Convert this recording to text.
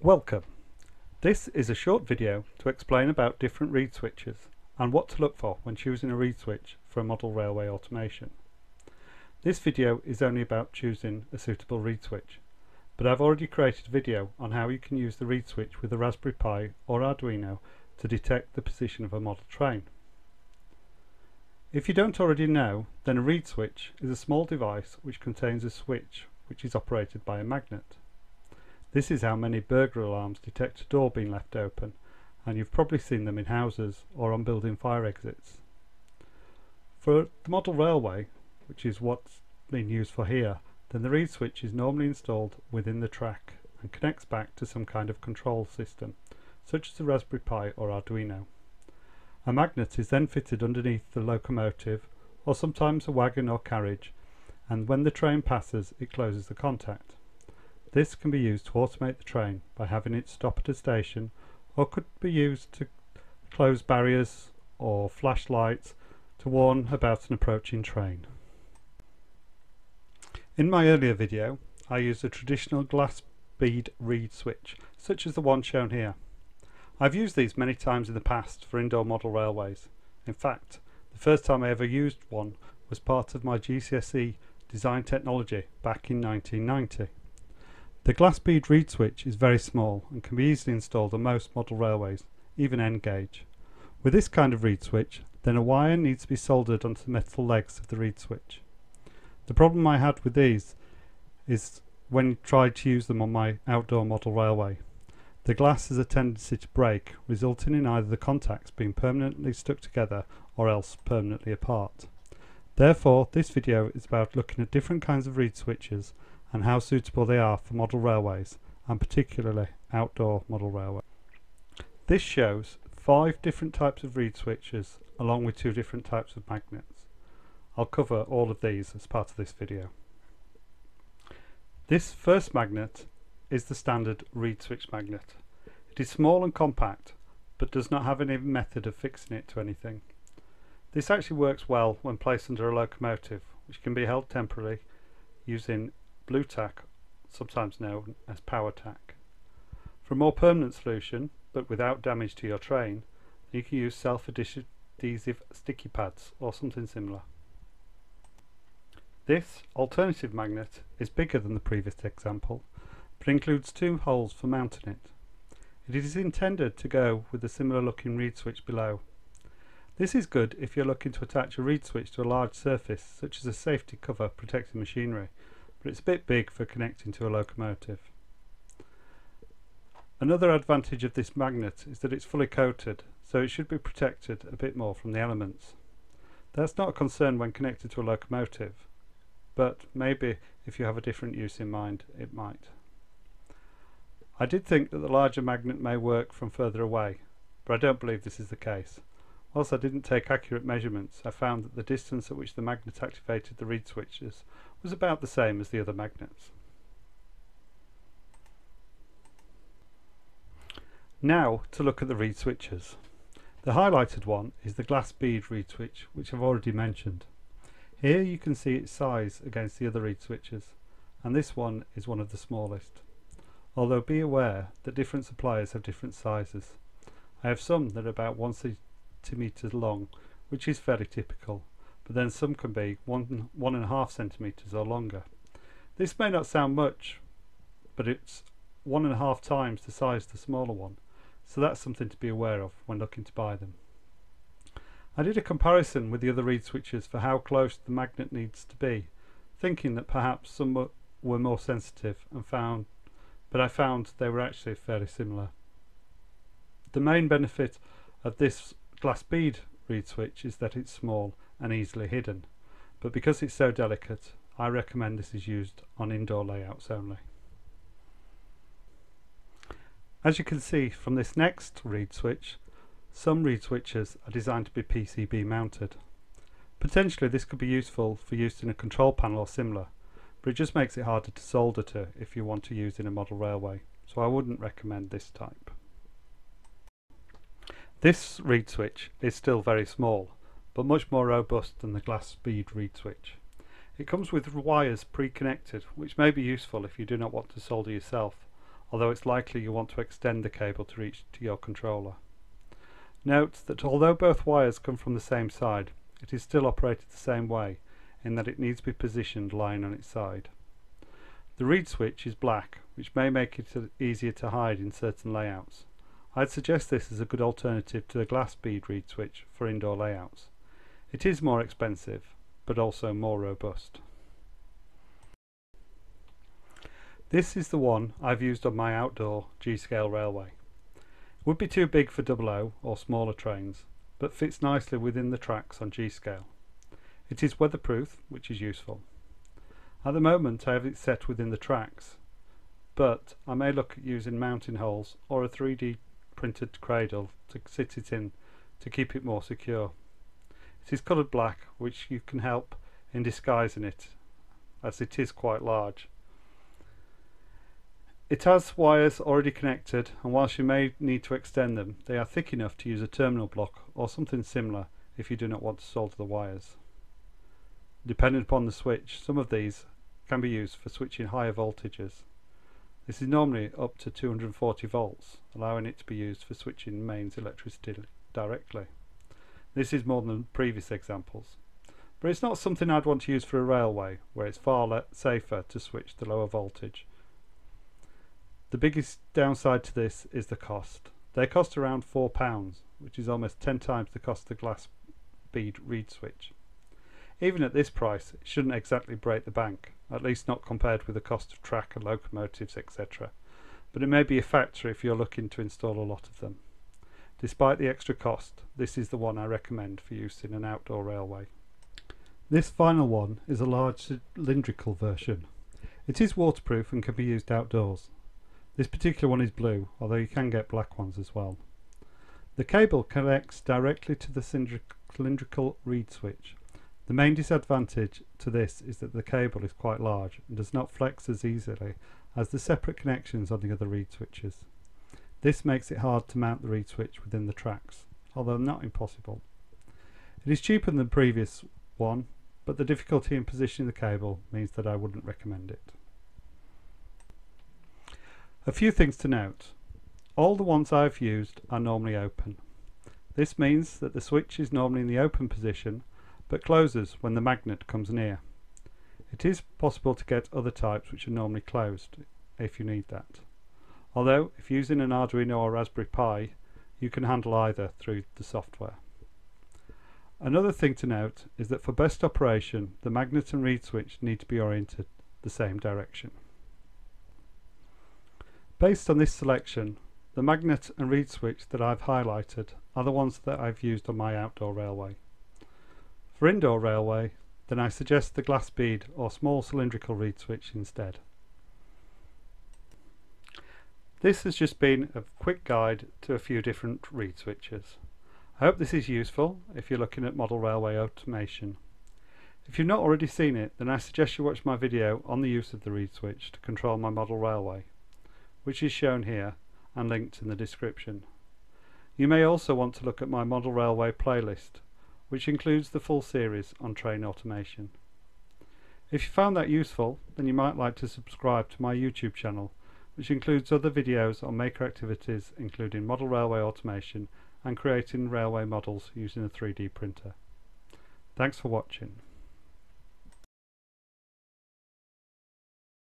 Welcome. This is a short video to explain about different reed switches and what to look for when choosing a reed switch for a model railway automation. This video is only about choosing a suitable reed switch, but I've already created a video on how you can use the reed switch with a Raspberry Pi or Arduino to detect the position of a model train. If you don't already know, then a reed switch is a small device which contains a switch which is operated by a magnet. This is how many burglar alarms detect a door being left open, and you've probably seen them in houses or on building fire exits. For the model railway, which is what's being used for here, then the reed switch is normally installed within the track and connects back to some kind of control system, such as a Raspberry Pi or Arduino. A magnet is then fitted underneath the locomotive or sometimes a wagon or carriage and when the train passes it closes the contact. This can be used to automate the train by having it stop at a station or could be used to close barriers or flashlights to warn about an approaching train. In my earlier video I used a traditional glass bead reed switch such as the one shown here. I've used these many times in the past for indoor model railways. In fact, the first time I ever used one was part of my GCSE design technology back in 1990. The glass bead reed switch is very small and can be easily installed on most model railways, even N gauge. With this kind of reed switch, then a wire needs to be soldered onto the metal legs of the reed switch. The problem I had with these is when I tried to use them on my outdoor model railway. The glass has a tendency to break, resulting in either the contacts being permanently stuck together or else permanently apart. Therefore, this video is about looking at different kinds of reed switches and how suitable they are for model railways, and particularly outdoor model railways. This shows five different types of reed switches along with two different types of magnets. I'll cover all of these as part of this video. This first magnet is the standard reed switch magnet. It is small and compact but does not have any method of fixing it to anything. This actually works well when placed under a locomotive which can be held temporarily using Blu Tack, sometimes known as power tack. For a more permanent solution but without damage to your train you can use self-adhesive sticky pads or something similar. This alternative magnet is bigger than the previous example but includes two holes for mounting it. It is intended to go with the similar looking reed switch below. This is good if you're looking to attach a reed switch to a large surface such as a safety cover protecting machinery, but it's a bit big for connecting to a locomotive. Another advantage of this magnet is that it's fully coated, so it should be protected a bit more from the elements. That's not a concern when connected to a locomotive, but maybe if you have a different use in mind, it might. I did think that the larger magnet may work from further away, but I don't believe this is the case. Whilst I didn't take accurate measurements, I found that the distance at which the magnet activated the reed switches was about the same as the other magnets. Now to look at the reed switches. The highlighted one is the glass bead reed switch, which I've already mentioned. Here you can see its size against the other reed switches, and this one is one of the smallest although be aware that different suppliers have different sizes. I have some that are about 1 centimetre long, which is fairly typical, but then some can be one, one and a half centimetres or longer. This may not sound much, but it's one and a half times the size of the smaller one, so that's something to be aware of when looking to buy them. I did a comparison with the other reed switches for how close the magnet needs to be, thinking that perhaps some were more sensitive and found but I found they were actually fairly similar. The main benefit of this glass bead reed switch is that it's small and easily hidden, but because it's so delicate I recommend this is used on indoor layouts only. As you can see from this next reed switch, some reed switches are designed to be PCB mounted. Potentially this could be useful for use in a control panel or similar, but it just makes it harder to solder to if you want to use in a model railway so I wouldn't recommend this type. This reed switch is still very small but much more robust than the glass bead reed switch. It comes with wires pre-connected which may be useful if you do not want to solder yourself although it's likely you want to extend the cable to reach to your controller. Note that although both wires come from the same side, it is still operated the same way in that it needs to be positioned lying on its side. The reed switch is black, which may make it easier to hide in certain layouts. I'd suggest this as a good alternative to the glass bead reed switch for indoor layouts. It is more expensive, but also more robust. This is the one I've used on my outdoor G-scale railway. It would be too big for 00 or smaller trains, but fits nicely within the tracks on G-scale. It is weatherproof, which is useful. At the moment I have it set within the tracks, but I may look at using mounting holes or a 3D printed cradle to sit it in to keep it more secure. It is coloured black which you can help in disguising it as it is quite large. It has wires already connected and whilst you may need to extend them they are thick enough to use a terminal block or something similar if you do not want to solder the wires. Depending upon the switch some of these can be used for switching higher voltages. This is normally up to 240 volts, allowing it to be used for switching mains electricity directly. This is more than previous examples. But it's not something I'd want to use for a railway, where it's far safer to switch the lower voltage. The biggest downside to this is the cost. They cost around £4, which is almost 10 times the cost of the glass bead reed switch. Even at this price, it shouldn't exactly break the bank, at least not compared with the cost of track and locomotives, etc. But it may be a factor if you're looking to install a lot of them. Despite the extra cost, this is the one I recommend for use in an outdoor railway. This final one is a large cylindrical version. It is waterproof and can be used outdoors. This particular one is blue, although you can get black ones as well. The cable connects directly to the cylindrical reed switch the main disadvantage to this is that the cable is quite large and does not flex as easily as the separate connections on the other reed switches. This makes it hard to mount the reed switch within the tracks, although not impossible. It is cheaper than the previous one, but the difficulty in positioning the cable means that I wouldn't recommend it. A few things to note. All the ones I've used are normally open. This means that the switch is normally in the open position but closes when the magnet comes near. It is possible to get other types which are normally closed if you need that. Although if using an Arduino or Raspberry Pi you can handle either through the software. Another thing to note is that for best operation the magnet and reed switch need to be oriented the same direction. Based on this selection the magnet and reed switch that I've highlighted are the ones that I've used on my outdoor railway. For indoor railway, then I suggest the glass bead or small cylindrical reed switch instead. This has just been a quick guide to a few different reed switches. I hope this is useful if you're looking at model railway automation. If you've not already seen it, then I suggest you watch my video on the use of the reed switch to control my model railway, which is shown here and linked in the description. You may also want to look at my model railway playlist, which includes the full series on train automation. If you found that useful, then you might like to subscribe to my YouTube channel, which includes other videos on maker activities including model railway automation and creating railway models using a 3D printer. Thanks for watching.